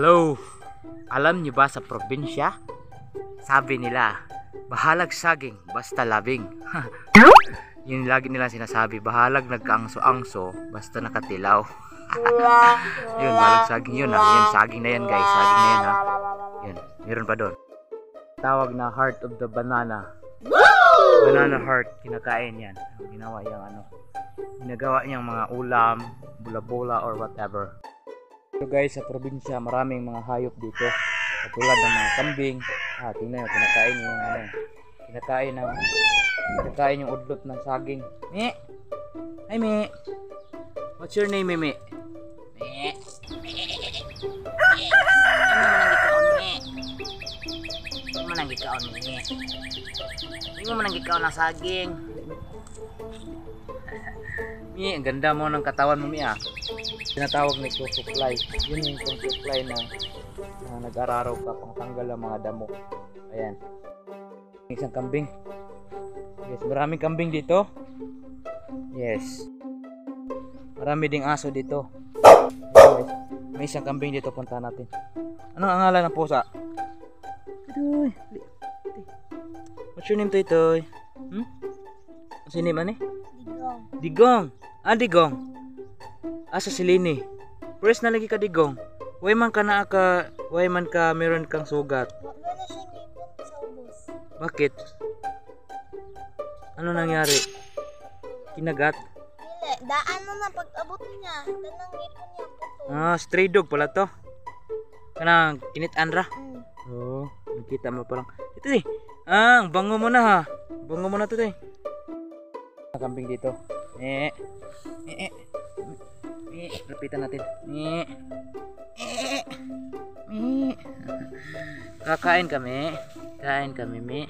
Hello! Alam niyo ba sa probinsya? Sabi nila, bahalag saging, basta labing. Yun lagi nila sinasabi, bahalag nagkaangso-angso, basta nakatilaw. yun, bahalag saging yun ha. Yun, saging na yan guys, saging na yan ha. Yun, meron pa doon. Tawag na heart of the banana. Banana heart, kinakain yan. Ginawa yung ano, ginagawa niyang mga ulam, bula-bula or whatever. So guys, sa probinsya, maraming mga hayop dito. Katulad ng mga kambing. Ah, tingnan nyo, kinakain yung ano. Kinakain ng kinakain yung udlot ng saging. Me! Hi, Me! What's your name, Me? Me? Me? Ano man ang gikaon? Ano man ang gikaon ni? Ano man ang gikaon ng saging? Mi, ang ganda mo ng katawan mo, Mi ah. Tinatawag ko supply. Yun yung supply na, na nag-araraw ka pang tanggal ang mga damo. Ayan. Isang kambing. Yes, maraming kambing dito. Yes. Marami ding aso dito. Yes. May isang kambing dito, punta natin. Ano ang ngalan ng pusa? Toy. What's your name, Toy Toy? Hmm? What's your name, ani? Digong. Digong. Ah, Digong. Asa si Lini. Press na lagi ka Digong. Way man ka na ka, way man ka meron kang sugat. Bakit? Ano nangyari? Kinagat? Daan mo na pag-abot niya. Tanang ngipon niya puto. Ah, stray dog pala to. Kanang kinit anra. Mm. Oo, oh, nakita mo parang. Ito eh. Ah, ang bango mo na ha. Bango mo na to eh. Kambing dito. Eh. Eh. Eh. Lapitan natin. Kakain kami. Kain kami, mi.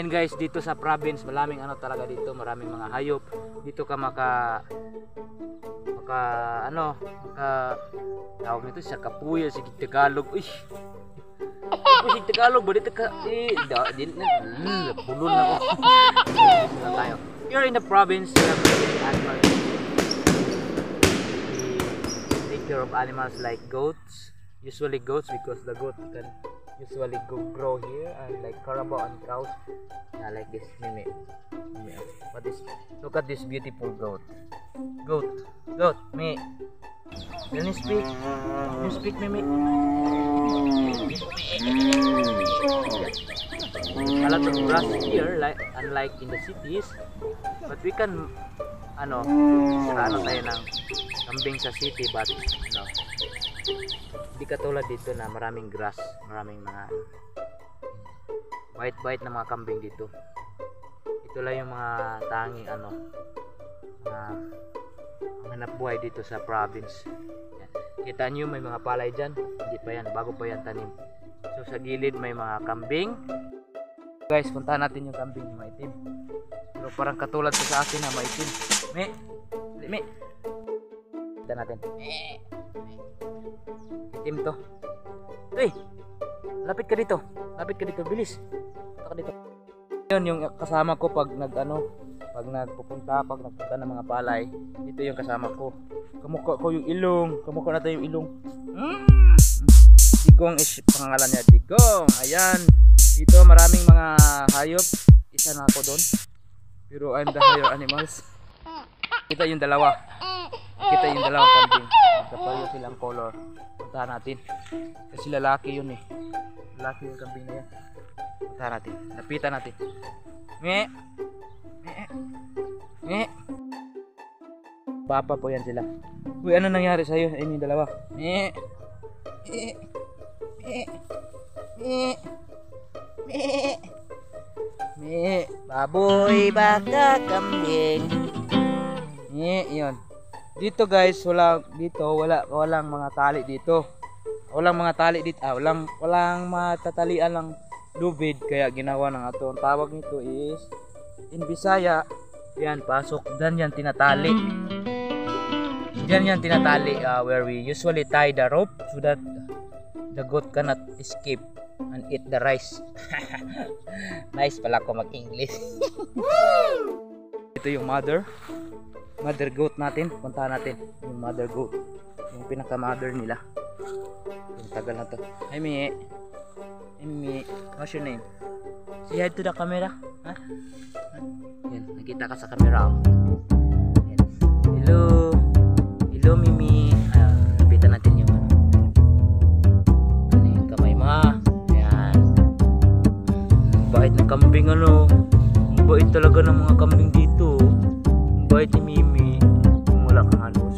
And guys, dito sa province, maraming ano talaga dito, maraming mga hayop. Dito ka maka maka ano, maka tawag nito sa kapuya sa Tagalog. Uy. Si Tagalog ba dito ka eh da din mm, pulon na. Here in the province, we have animal. We take care of animals like goats. Usually goats because the goat can usually go grow here and like carabao and cows. Yeah, like this. Mimi. What is look at this beautiful goat. Goat. Goat. Me. Can you speak? Can you speak mimi? a lot of grass here like unlike in the cities but we can ano sa ano tayo ng kambing sa city but ano hindi katulad dito na maraming grass maraming mga ano, white white na mga kambing dito. Ito lang yung mga tanging ano mga hanap buhay dito sa province. Yan. kita nyo may mga palay dyan. Hindi pa yan. Bago pa yan tanim. So sa gilid may mga kambing. Guys puntahan natin yung kambing maitim. Pero parang katulad sa akin na maitim. Me me kita natin. Itim to. Uy! lapit ka dito. Lapit ka dito. Bilis. Punta ka dito. Yun yung kasama ko pag nag ano pag nagpupunta pag nagpunta ng mga palay. Ito yung kasama ko. Kamukha ko yung ilong. Kamukha natin yung ilong. Mm. Digong is pangalan niya. Digong! Ayan. Dito maraming mga hayop. Isa na ako doon. Pero I'm the higher animals. Kita yung dalawa kita yung dalawang kambing magkapayo silang color. Puntahan natin. Kasi lalaki yun eh. Lalaki yung kambing na yan. Puntahan natin. Lapitan natin. Nge nge nge papa po yan sila. Uy ano nangyari sa'yo? Ayun yung dalawa. Nge nge nge nge nge nge baboy baka kambing. Nge yun dito guys wala dito wala walang mga tali dito walang mga tali dito ah, walang walang matatalian ng lubid kaya ginawa ng ato ang tawag nito is in Bisaya yan pasok dan yan tinatali Diyan yan tinatali uh, where we usually tie the rope so that the goat cannot escape and eat the rice. nice pala ko mag-English. Ito yung mother. Mother goat natin. Puntahan natin yung mother goat. Yung pinaka-mother nila. Tagal na to. Hi, Mi. Hi, Mi. What's your name? Say hi to the camera. Ha? Yan, nakita ka sa camera. Yan. Hello. Hello, Mimi. Ah, lapitan natin yung ano. Ano yung kamay mo, ha? Yan. Bait ng kambing, ano. Bait talaga ng mga kambing dito. Bait ni Mimi. on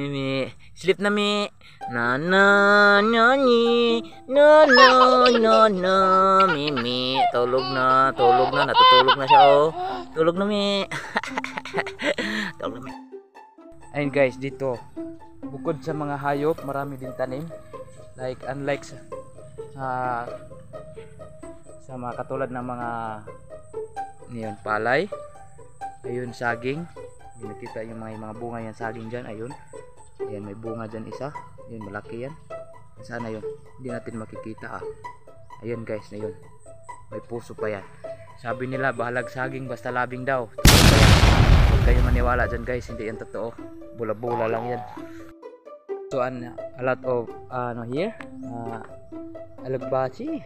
Mimi, sleep na mi. Na na na ni. Na na na na. Mimi, tulog na, tulog na, natutulog na siya oh. Tulog na mi. tulog na mi. Ayun guys, dito bukod sa mga hayop, marami din tanim. Like unlike sa sa, sa mga katulad ng mga niyon palay. Ayun saging. Nakita yung mga, yung mga bunga yan saging diyan, ayun. Ayan may bunga diyan isa. Ayun malaki yan. Sana yun. Hindi natin makikita ah. Ayun guys, na yun. May puso pa yan. Sabi nila bahalag saging basta labing daw. Huwag kayo maniwala dyan guys, hindi yan totoo. Bula-bula lang yan. So an, a lot of ano here, uh, alagbachi.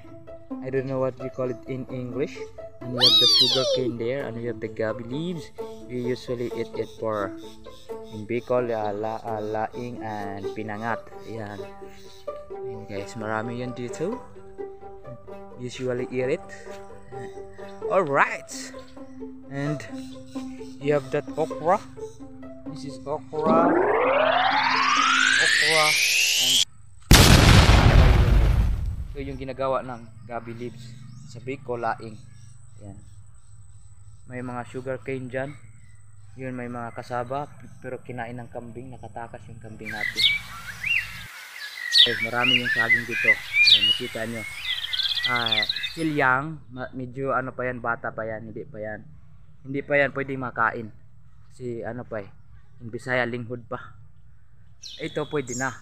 I don't know what we call it in English. And you have the sugar cane there, and you have the gabi leaves. We usually eat it for in Bicol, uh, la, uh, laing and pinangat. Ayan. Ayan guys, marami yan dito. Usually eat it. Alright. And you have that okra. This is okra. Okra. Ito yung ginagawa ng gabi leaves sa Bicol, laing. Yan. May mga sugar cane dyan. Yun may mga kasaba pero kinain ng kambing. Nakatakas yung kambing natin. Guys, marami yung saging dito. Yan, nakita nyo. Ah, still young. Ma- medyo ano pa yan, bata pa yan. Hindi pa yan. Hindi pa yan pwedeng makain. Kasi ano pa eh. In Bisaya, linghod pa. Ito pwede na.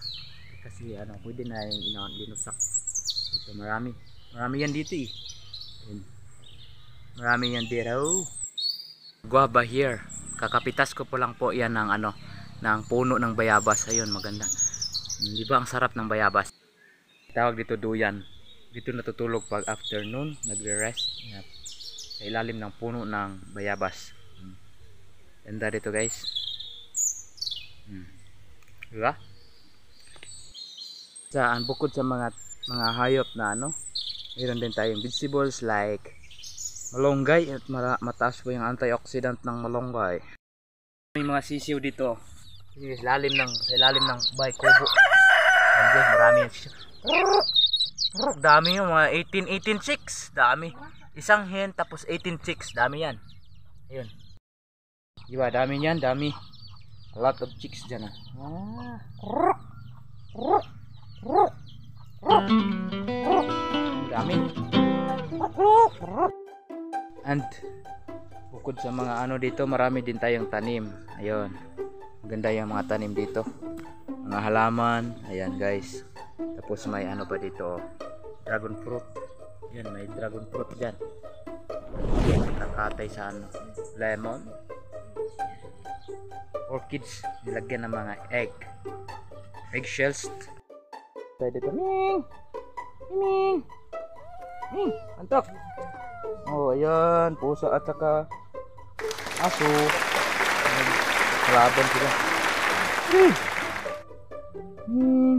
Kasi ano, pwede na yung ina linusak. Ito marami. Marami yan dito eh. Ayun. Marami yan dito. Guava here. Kakapitas ko po lang po yan ng ano, ng puno ng bayabas. Ayun, maganda. Hmm, Di ba ang sarap ng bayabas? Tawag dito duyan. Dito natutulog pag afternoon, nagre-rest. Yan. Sa ilalim ng puno ng bayabas. Hmm. Ganda dito guys. Hmm. Diba? Sa bukod sa mga mga hayop na ano, meron din tayong vegetables like malunggay at mataas po yung antioxidant ng malunggay. May mga sisiw dito. Sa ilalim ng sa ilalim ng bay kubo. Guys, marami yan. Dami yung mga 18 18 chicks, dami. Isang hen tapos 18 chicks, dami yan. Ayun. Di ba, dami yan, dami. A lot of chicks dyan ah. Ang dami. And bukod sa mga ano dito, marami din tayong tanim. Ayun. Maganda yung mga tanim dito. Mga halaman. Ayan guys. Tapos may ano pa dito. oh. Dragon fruit. Yan, may dragon fruit dyan. Yan, nakatay sa ano. Lemon. Orchids. Nilagyan ng mga egg. Eggshells. Tayo dito. Ming! Ming! Ming! Antok! Oh, ayan. Pusa at saka aso. Kalaban sila. Hmm. Hmm.